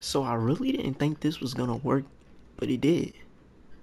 So I really didn't think this was gonna work, but it did.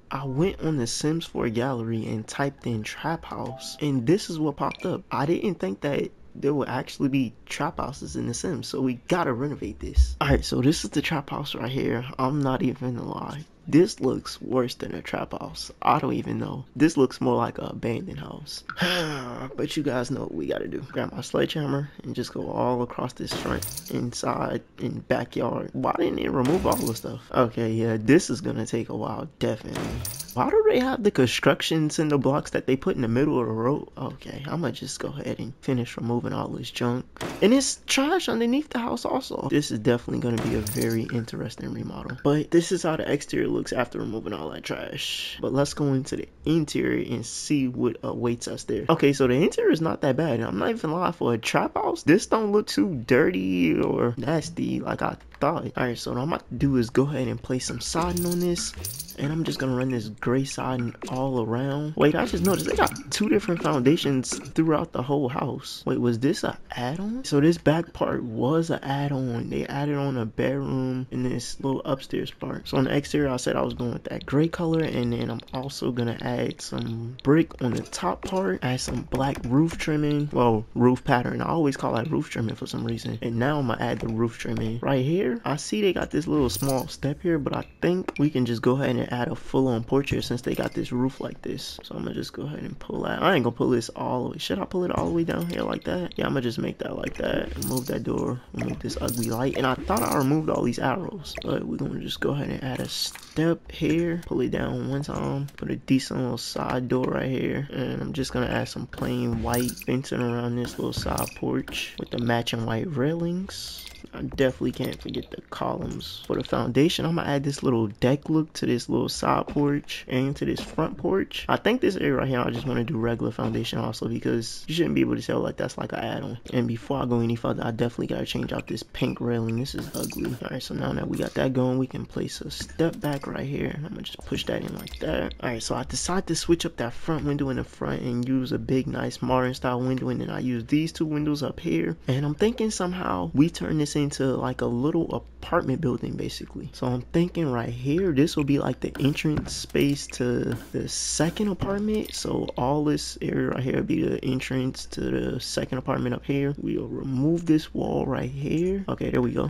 I went on the Sims 4 gallery and typed in trap house and this is what popped up. I didn't think that there will actually be trap houses in the Sims, so we gotta renovate this. Alright, so this is the trap house right here. I'm not even gonna lie. This looks worse than a trap house. I don't even know. This looks more like an abandoned house. but you guys know what we gotta do. Grab my sledgehammer and just go all across this front, inside, and backyard. Why didn't it remove all the stuff? Okay, yeah, this is gonna take a while, definitely. Why do they have the construction the blocks that they put in the middle of the road? Okay, I'm gonna just go ahead and finish removing all this junk. And it's trash underneath the house also. This is definitely gonna be a very interesting remodel. But this is how the exterior looks after removing all that trash. But let's go into the interior and see what awaits us there. Okay, so the interior is not that bad. I'm not even lying for a trap house. This don't look too dirty or nasty like I thought. Alright, so what I'm about to do is go ahead and place some siding on this. And I'm just gonna run this gray siding all around. Wait, I just noticed they got two different foundations throughout the whole house. Wait, was this an add-on? So this back part was an add-on. They added on a bedroom in this little upstairs part. So on the exterior, I said I was going with that gray color. And then I'm also gonna add some brick on the top part. Add some black roof trimming. Well, roof pattern. I always call that roof trimming for some reason. And now I'm gonna add the roof trimming right here. I see they got this little small step here, but I think we can just go ahead and add a full-on porch here since they got this roof like this. So I'm gonna just go ahead and pull that. I ain't gonna pull this all the way. Should I pull it all the way down here like that? Yeah, I'm gonna just make that like that. Remove that door. Remove this ugly light. And I thought I removed all these arrows, but we're gonna just go ahead and add a step here. Pull it down one time. Put a decent little side door right here. And I'm just gonna add some plain white fencing around this little side porch with the matching white railings. I definitely can't forget the columns. For the foundation, I'm gonna add this little deck look to this little side porch and to this front porch. I think this area right here, I just want to do regular foundation also because you shouldn't be able to tell like that's like an add-on. And before I go any further, I definitely gotta change out this pink railing. This is ugly. All right, so now that we got that going, we can place a step back right here. I'm gonna just push that in like that. All right, so I decided to switch up that front window in the front and use a big, nice modern style window. And then I use these two windows up here. And I'm thinking somehow we turn this into like a little apartment building basically. So I'm thinking right here, this will be like the entrance space to the second apartment. So all this area right here will be the entrance to the second apartment up here. We'll remove this wall right here. Okay, there we go.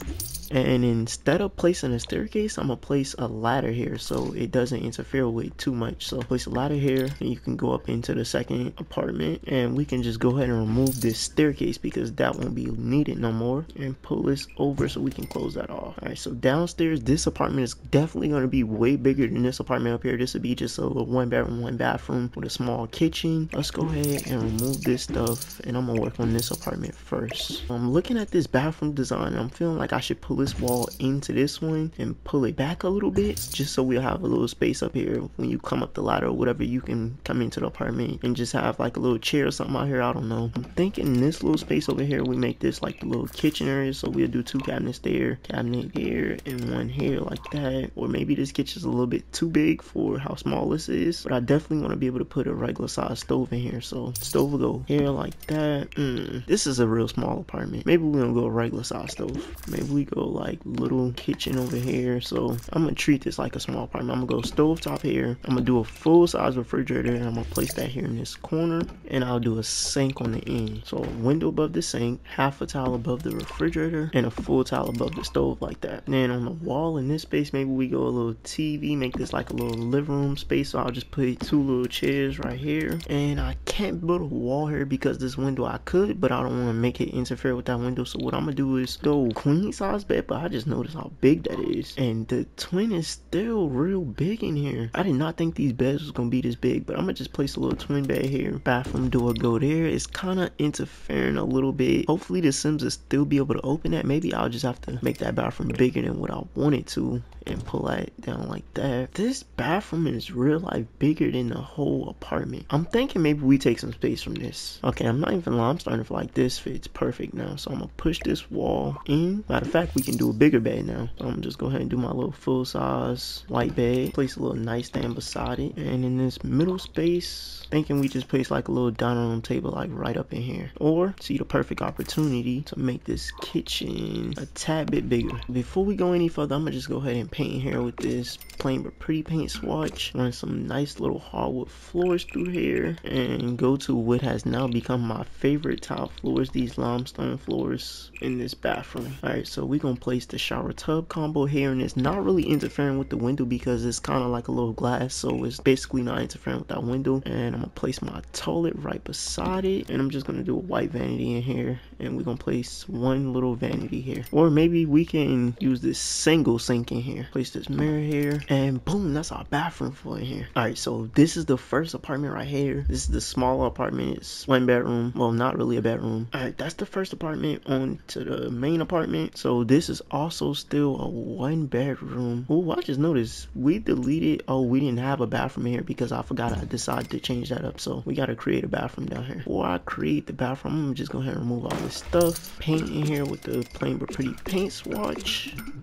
And instead of placing a staircase, I'm gonna place a ladder here so it doesn't interfere with too much. So place a ladder here and you can go up into the second apartment and we can just go ahead and remove this staircase because that won't be needed no more and pull this over so we can close that off. All right, so downstairs, this apartment is definitely gonna be way bigger than this apartment up here. This would be just a little one bedroom, one bathroom with a small kitchen. Let's go ahead and remove this stuff and I'm gonna work on this apartment first. I'm looking at this bathroom design I'm feeling like I should pull this wall into this one and pull it back a little bit just so we'll have a little space up here when you come up the ladder or whatever you can come into the apartment and just have like a little chair or something out here I don't know I'm thinking this little space over here we make this like the little kitchen area so we'll do two cabinets there cabinet here and one here like that or maybe this kitchen's a little bit too big for how small this is but I definitely want to be able to put a regular size stove in here so stove will go here like that mm, this is a real small apartment maybe we don't go a regular size stove maybe we go like little kitchen over here. So I'm gonna treat this like a small apartment. I'm gonna go stove top here. I'm gonna do a full size refrigerator and I'm gonna place that here in this corner. And I'll do a sink on the end. So window above the sink, half a tile above the refrigerator, and a full tile above the stove like that. And then on the wall in this space, maybe we go a little TV, make this like a little living room space. So I'll just put two little chairs right here. And I can't build a wall here because this window I could, but I don't want to make it interfere with that window. So what I'm gonna do is go queen size bed but I just noticed how big that is. And the twin is still real big in here. I did not think these beds was gonna be this big, but I'm gonna just place a little twin bed here. Bathroom door go there. It's kind of interfering a little bit. Hopefully the Sims will still be able to open that. Maybe I'll just have to make that bathroom bigger than what I wanted to and pull that down like that. This bathroom is real life bigger than the whole apartment. I'm thinking maybe we take some space from this. Okay, I'm not even lying. I'm starting to feel like this fits perfect now. So I'm gonna push this wall in. Matter of fact, we can do a bigger bed now. So I'm gonna just go ahead and do my little full size white bed. Place a little nightstand beside it. And in this middle space, thinking we just place like a little dining room table like right up in here. Or see the perfect opportunity to make this kitchen a tad bit bigger. Before we go any further, I'm gonna just go ahead and paint here with this plain but pretty paint swatch. Run some nice little hardwood floors through here and go to what has now become my favorite tile floors, these limestone floors in this bathroom. Alright, so we're gonna place the shower tub combo here and it's not really interfering with the window because it's kind of like a little glass so it's basically not interfering with that window and I'm gonna place my toilet right beside it and I'm just gonna do a white vanity in here and we're gonna place one little vanity here or maybe we can use this single sink in here. Place this mirror here and boom that's our bathroom floor in here. All right so this is the first apartment right here. This is the smaller apartment. It's one bedroom. Well not really a bedroom. All right that's the first apartment on to the main apartment. So this is also still a one bedroom. Oh i just noticed we deleted oh we didn't have a bathroom here because i forgot i decided to change that up. So we got to create a bathroom down here. Before i create the bathroom i'm just go ahead and remove all this stuff. Paint in here with the plain but pretty paint swatch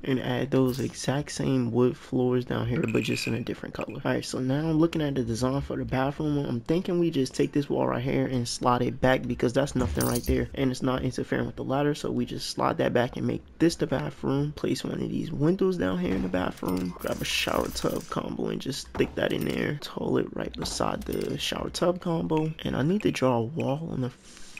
and add those exact same wood floors down here but just in a different color. All right so now i'm looking at the design for the bathroom. I'm thinking we just take this wall right here and slide it back because that's nothing right there. And it's not interfering with the ladder so we just slide that back and make this the bathroom. Place one of these windows down here in the bathroom. Grab a shower tub combo and just stick that in there. Toilet right beside the shower tub combo. And i need to draw a wall on the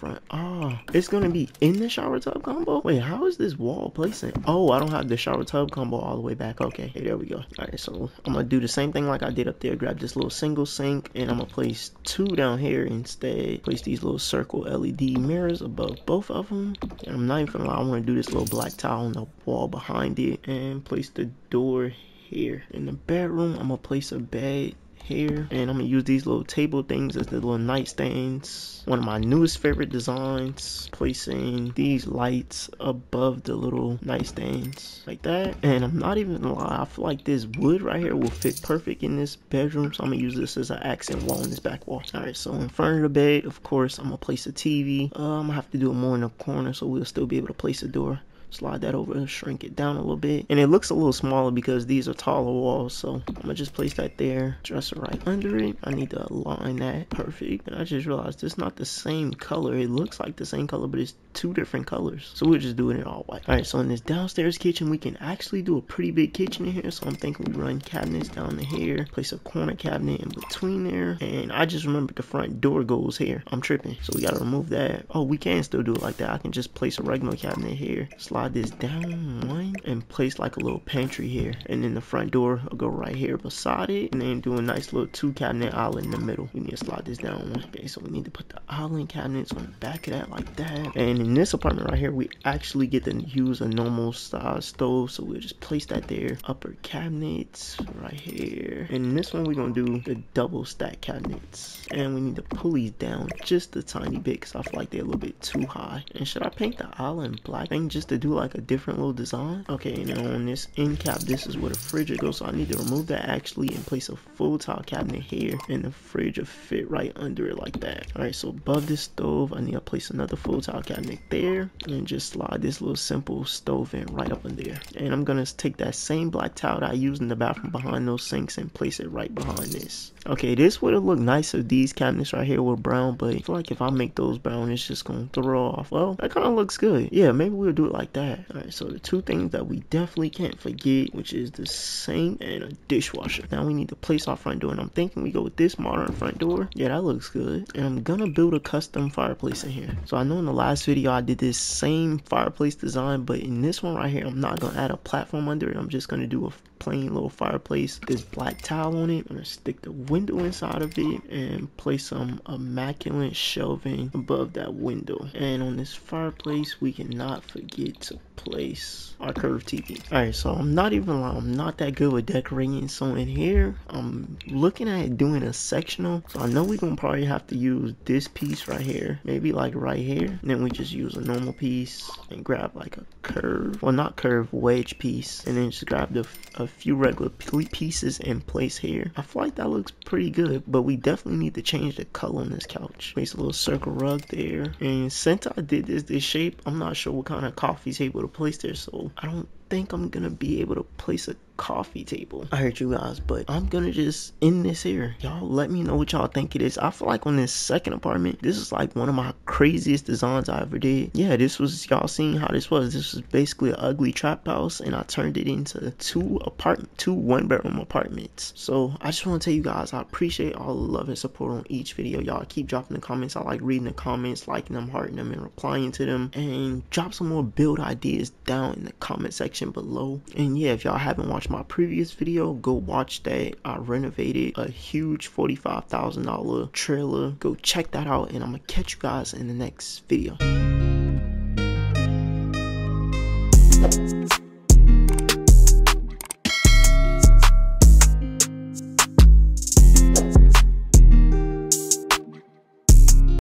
front. Oh, it's gonna be in the shower tub combo? Wait, how is this wall placing? Oh, I don't have the shower tub combo all the way back. Okay, hey, there we go. All right, so I'm gonna do the same thing like I did up there. Grab this little single sink and I'm gonna place two down here instead. Place these little circle LED mirrors above both of them. And I'm not even gonna lie, I wanna do this little black tile on the wall behind it and place the door here. In the bedroom, I'm gonna place a bed here and I'm gonna use these little table things as the little nightstands. One of my newest favorite designs placing these lights above the little nightstands like that. And I'm not even gonna lie I feel like this wood right here will fit perfect in this bedroom so I'm gonna use this as an accent wall in this back wall. All right so in front of the bed of course I'm gonna place a TV uh, I'm gonna have to do it more in the corner so we'll still be able to place a door slide that over and shrink it down a little bit. And it looks a little smaller because these are taller walls so i'm gonna just place that there dresser right under it. I need to align that perfect. And i just realized it's not the same color. It looks like the same color but it's two different colors. So we're just doing it all white. All right so in this downstairs kitchen we can actually do a pretty big kitchen in here. So i'm thinking we run cabinets down to here place a corner cabinet in between there. And i just remembered the front door goes here. I'm tripping. So we got to remove that. Oh we can still do it like that. I can just place a regular cabinet here slide slide this down one and place like a little pantry here. And then the front door will go right here beside it. And then do a nice little two cabinet island in the middle. We need to slide this down one. Okay so we need to put the island cabinets on the back of that like that. And in this apartment right here we actually get to use a normal size stove. So we'll just place that there. Upper cabinets right here. And this one we're gonna do the double stack cabinets. And we need to pull these down just a tiny bit because i feel like they're a little bit too high. And should i paint the island black thing just to do like a different little design? Okay now on this end cap this is where the fridge goes. So i need to remove that actually and place a full tile cabinet here. And the fridge will fit right under it like that. All right so above this stove i need to place another full tile cabinet there and just slide this little simple stove in right up in there. And i'm gonna take that same black tile that i used in the bathroom behind those sinks and place it right behind this okay this would have looked nice if these cabinets right here were brown but i feel like if i make those brown it's just gonna throw off well that kind of looks good yeah maybe we'll do it like that that. Alright, so the two things that we definitely can't forget, which is the sink and a dishwasher. Now we need to place our front door, and I'm thinking we go with this modern front door. Yeah, that looks good. And I'm gonna build a custom fireplace in here. So I know in the last video I did this same fireplace design, but in this one right here, I'm not gonna add a platform under it. I'm just gonna do a plain little fireplace. This black tile on it. I'm gonna stick the window inside of it and place some immaculate shelving above that window. And on this fireplace, we cannot forget to place our curved TV. Alright, so I'm not even lying, I'm not that good with decorating. So in here, I'm looking at doing a sectional. So I know we're gonna probably have to use this piece right here. Maybe like right here. And then we just use a normal piece and grab like a curve, well not curve, wedge piece. And then just grab the, a few regular pieces and place here. I feel like that looks pretty good, but we definitely need to change the color on this couch. Place a little circle rug there. And since I did this this shape, I'm not sure what kind of coffee table to place there, so I don't think I'm gonna be able to place a coffee table. I heard you guys, but I'm gonna just end this here. Y'all let me know what y'all think it is. I feel like on this second apartment, this is like one of my craziest designs I ever did. Yeah, this was y'all seeing how this was. This was basically an ugly trap house and I turned it into two apartment two one bedroom apartments. So I just want to tell you guys I appreciate all the love and support on each video. Y'all keep dropping the comments. I like reading the comments, liking them, hearting them, and replying to them. And drop some more build ideas down in the comment section below. And yeah, if y'all haven't watched my previous video, go watch that. I renovated a huge $45,000 trailer. Go check that out and I'm to catch you guys in the next video.